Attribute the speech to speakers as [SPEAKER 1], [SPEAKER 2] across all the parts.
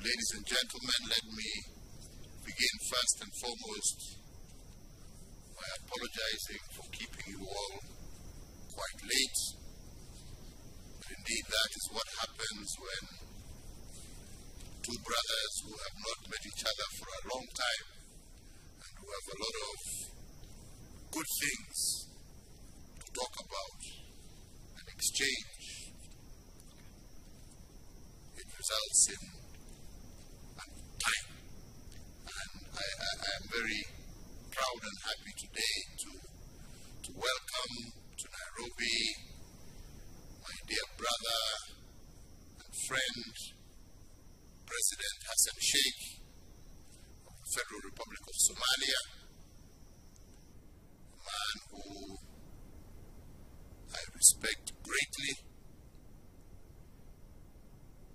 [SPEAKER 1] Ladies and gentlemen, let me begin first and foremost by apologizing for keeping you all quite late. But indeed, that is what happens when two brothers who have not met each other for a long time and who have a lot of good things to talk about and exchange, it results in time. And I, I, I am very proud and happy today to, to welcome to Nairobi my dear brother and friend, President Hassan Sheikh of the Federal Republic of Somalia, a man who I respect greatly.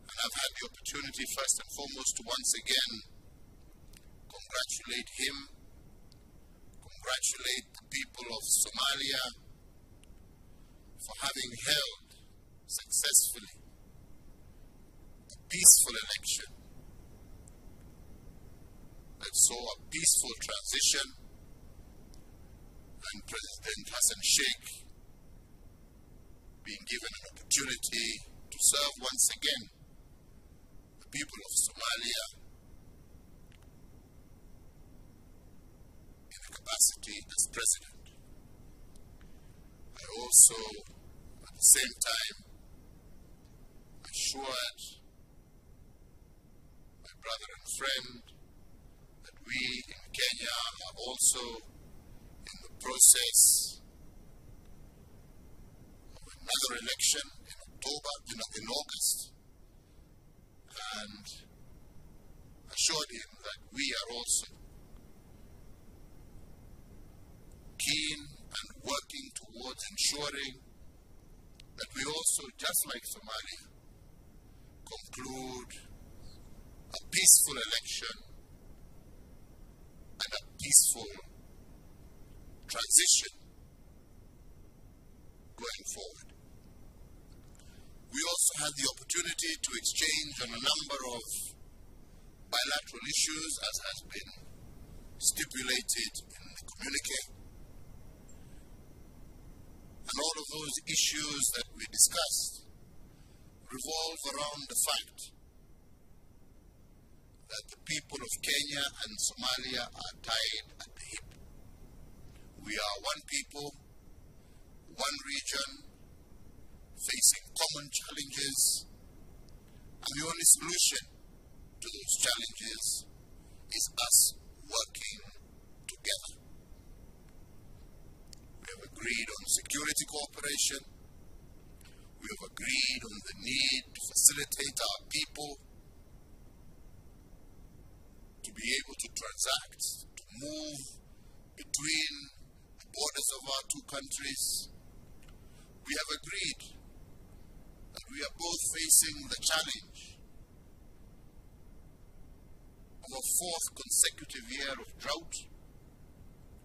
[SPEAKER 1] And I've had the opportunity, first and foremost, to once again congratulate him, congratulate the people of Somalia for having held successfully a peaceful election that saw a peaceful transition and President Hassan Sheikh being given an opportunity to serve once again the people of Somalia in the as president. I also, at the same time, assured my brother and friend that we in Kenya are also in the process of another election in October, in, in August, and assured him that we are also keen and working towards ensuring that we also, just like Somalia, conclude a peaceful election and a peaceful transition going forward. We also had the opportunity to exchange on a number of bilateral issues as has been stipulated in the communique. And all of those issues that we discussed revolve around the fact that the people of Kenya and Somalia are tied at the hip. We are one people, one region, facing common challenges, and the only solution to those challenges is us working together. Agreed on security cooperation. We have agreed on the need to facilitate our people to be able to transact, to move between the borders of our two countries. We have agreed that we are both facing the challenge of a fourth consecutive year of drought,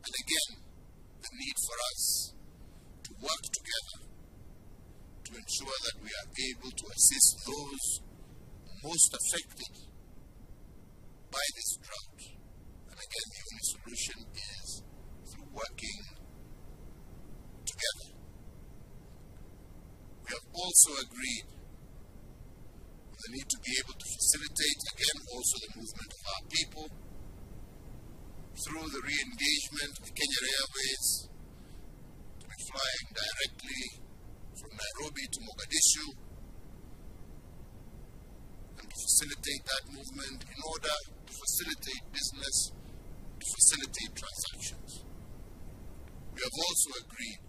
[SPEAKER 1] and again, the need for us to work together to ensure that we are able to assist those most affected by this drought. And again, the only solution is through working together. We have also agreed on the need to be able to facilitate, again, also the movement of our people through the re-engagement of Kenya Airways flying directly from Nairobi to Mogadishu and to facilitate that movement in order to facilitate business, to facilitate transactions. We have also agreed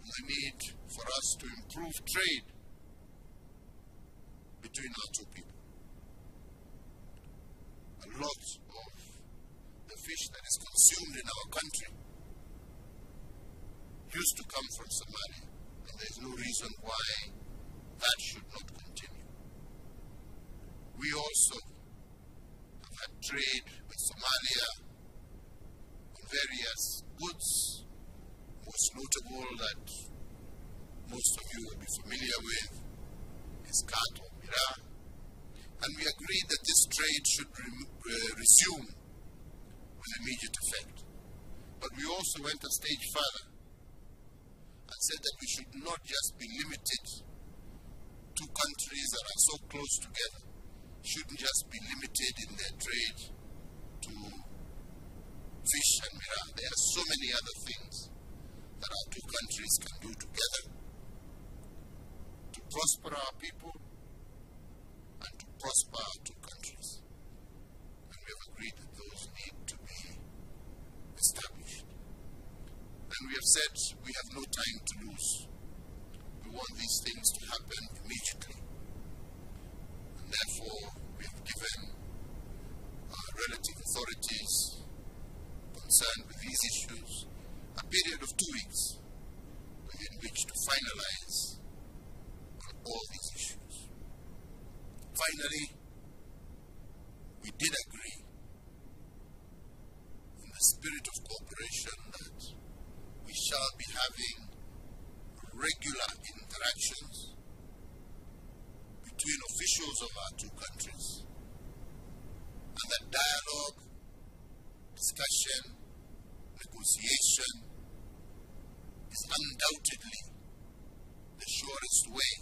[SPEAKER 1] on the need for us to improve trade between our two people. A lot of the fish that is consumed in our country used to come from Somalia, and there's no reason why that should not continue. We also have had trade with Somalia on various goods, most notable that most of you will be familiar with is cattle, miraa, And we agreed that this trade should re uh, resume with immediate effect. But we also went a stage further and said that we should not just be limited to countries that are so close together, shouldn't just be limited in their trade to fish and miraa. There are so many other things that our two countries can do together to prosper our people and to prosper our two countries. And we have agreed that those need to be established. We have said we have no time to lose. We want these things to happen immediately. And therefore, we have given our relative authorities concerned with these issues a period of two weeks within which to finalize on all these issues. Finally, we did agree in the spirit of cooperation that we shall be having regular interactions between officials of our two countries and that dialogue, discussion, negotiation is undoubtedly the surest way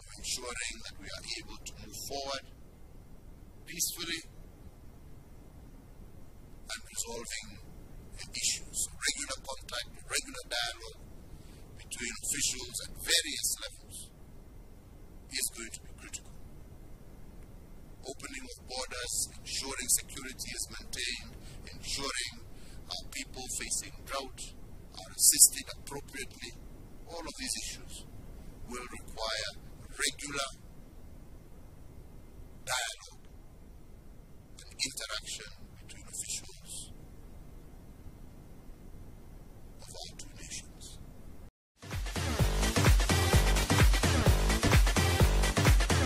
[SPEAKER 1] of ensuring that we are able to move forward peacefully and resolving the issues. Regular contact, regular dialogue between officials at various levels is going to be critical. Opening of borders, ensuring security is maintained, ensuring our people facing drought are assisted appropriately. All of these issues will require regular dialogue and interaction